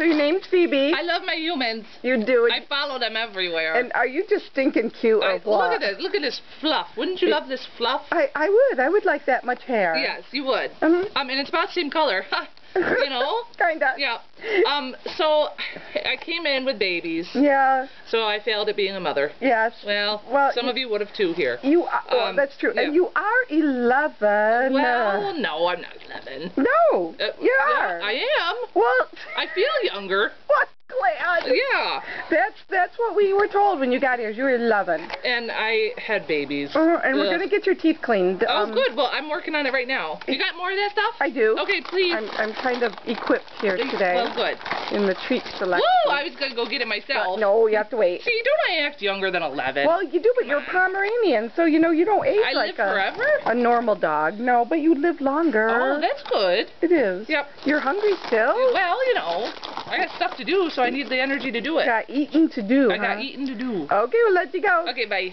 so your name's Phoebe. I love my humans. you do it. I follow them everywhere. and are you just stinking cute or I, what? look at this. Look at this fluff. Wouldn't you love this fluff? I, I would. I would like that much hair. Yes, you would. Um, and it's about the same color. you know? Kinda. Yeah. Um, so I came in with babies, Yeah. so I failed at being a mother. Yes. Well, Well, some you- of you would have too here. You are, well, Um, that's true. yeah. And you are 11. Well, no, I'm not 11. no, Uh, you yeah, are. I am. well, I feel younger. what? Yeah. That's that's what we were told when you got here. You were 11. And I had babies. Uh, and we're gonna get your teeth cleaned. Oh, um, good. Well, I'm working on it right now. You got more of that stuff? I do. Okay, please. I'm I'm kind of equipped here today Well, good. in the treat selection. Woo! I was going to go get it myself. no, you have to wait. See, don't I act younger than 11? Well, you do, but you're a Pomeranian, so you know you don't age I like live a forever? a normal dog. No, but you live longer. Oh, that's good. It is. Yep. You're hungry still? Well, you know, I got stuff to do, so I need the energy to do it. I got eating to do, I huh? got eating to do. Okay, we'll let you go. Okay, bye.